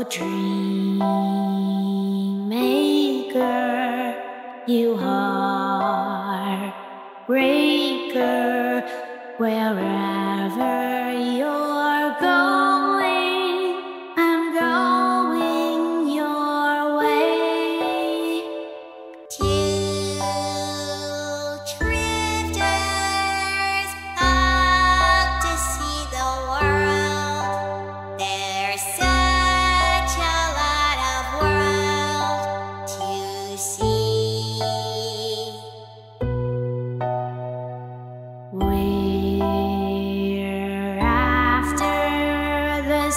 Oh, dream maker, you are breaker, wherever you're.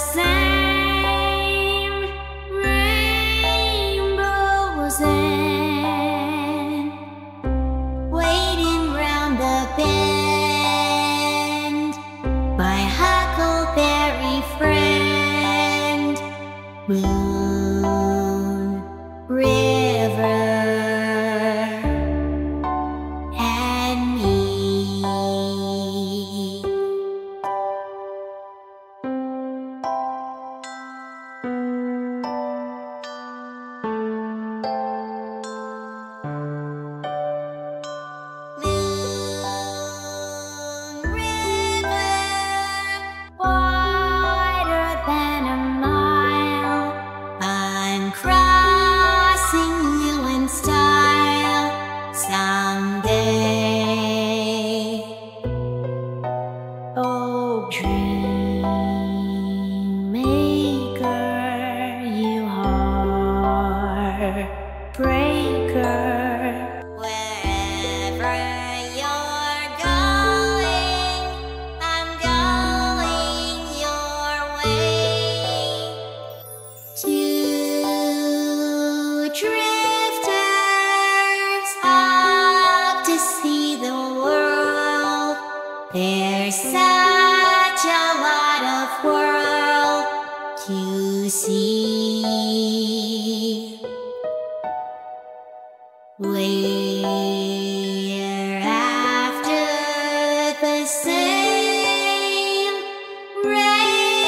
say breaker. see we're after the same rainbows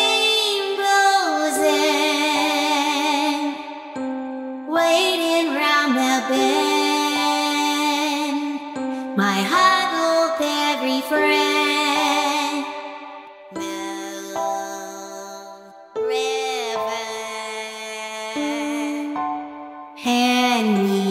and waiting round the bend. My heart hope every friend 爱你。